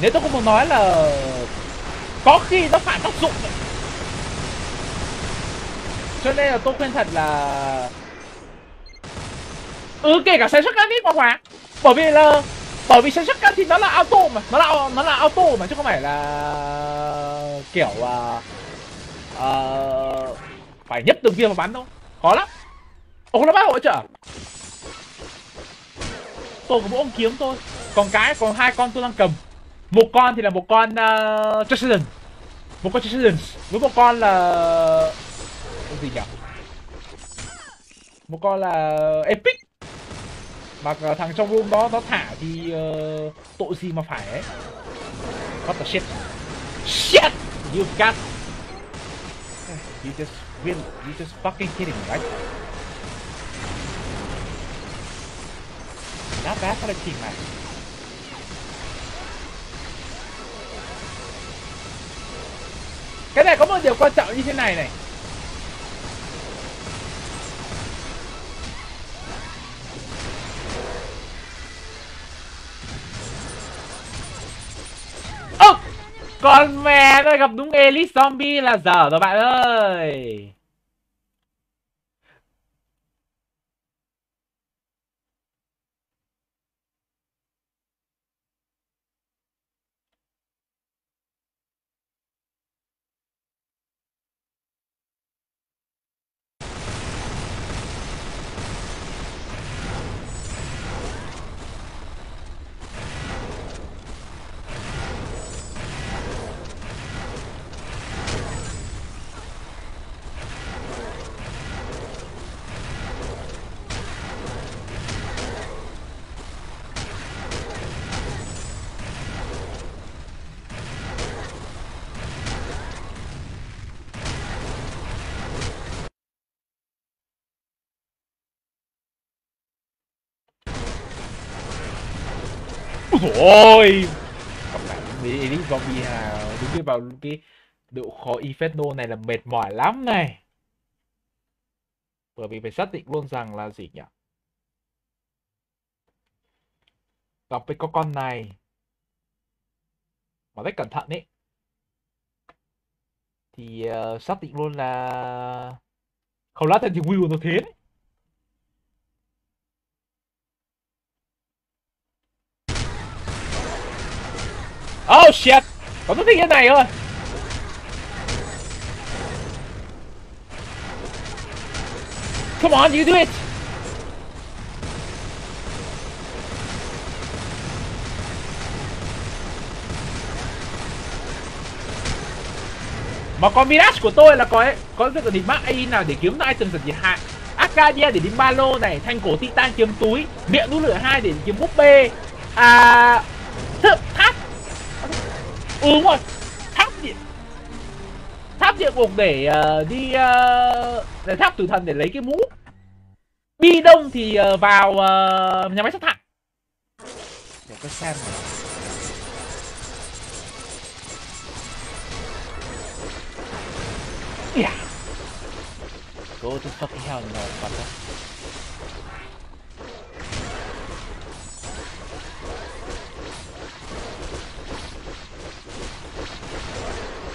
nếu tôi không muốn nói là có khi nó phản tác dụng. Đấy. cho nên là tôi khuyên thật là ừ kể cả sản xuất canit mà hòa bởi vì là bởi vì sản xuất thì nó là auto mà nó là nó là auto mà chứ không phải là kiểu uh, uh, phải nhấp từng viên mà bắn đâu. Khó lắm. Ông nó bắt hỗ trợ? Tôi có mỗi ông kiếm thôi. Còn cái còn hai con tôi đang cầm một con thì là một con ờ, uh, President một con President với một con là cái gì nhỉ? Một con là Epic. Mà thằng trong room đó nó thả thì uh, tội gì mà phải ấy. What the shit? Shit! You got You just really You just fucking kidding me right? Not bad for the team man. Cái này có một điều quan trọng như thế này này. Con mẹ tôi gặp đúng Elite Zombie là dở rồi, bạn ơi. Ôi. Các bạn đi Elite Zombie nào Đúng như vào cái độ khó Inferno này là mệt mỏi lắm này. Bởi vì phải xác định luôn rằng là gì nhỉ? Gặp với có con này. Mà rất cẩn thận ấy. Thì uh, xác định luôn là Không lát thì Will nó thế đấy. Oh shit. Có tôi thích cái này thôi. Come on, you do it. Mà con Mirage của tôi là có ấy, có việc đỉnh mắc AI nào để kiếm item giật gì hại? Arcadia để đi ba lô này, thanh cổ titan kiếm túi, miệng núi lửa hai để kiếm búp bê. À Th ừ đúng rồi tháp điện tháp địa ngục để uh, đi uh, để tháp tử thần để lấy cái mũ bi đông thì uh, vào uh, nhà máy sắt thẳng để tôi xem này. Yeah. Go to fucking hell, no, fucker.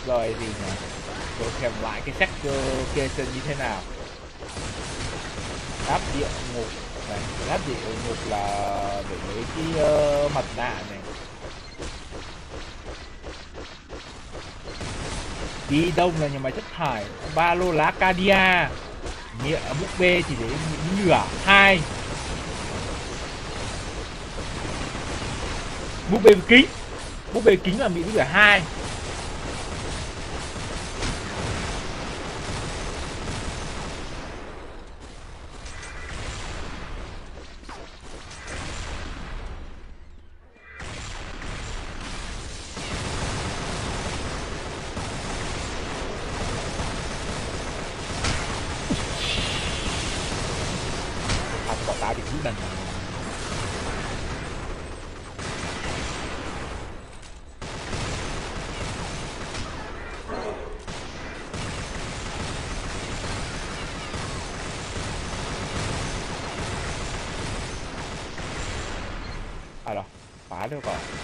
Rồi thì tôi xem lại cái sách ờ, kê sinh như thế nào? Đáp địa ngục này đáp địa ngục là để lấy cái uh, mặt nạ này. Đi đông là nhà máy chất thải ba lô lá cadia. Nghĩa búp bê chỉ để những lửa hai. Búp bê kính búp bê kính là bị lửa hai. Được rồi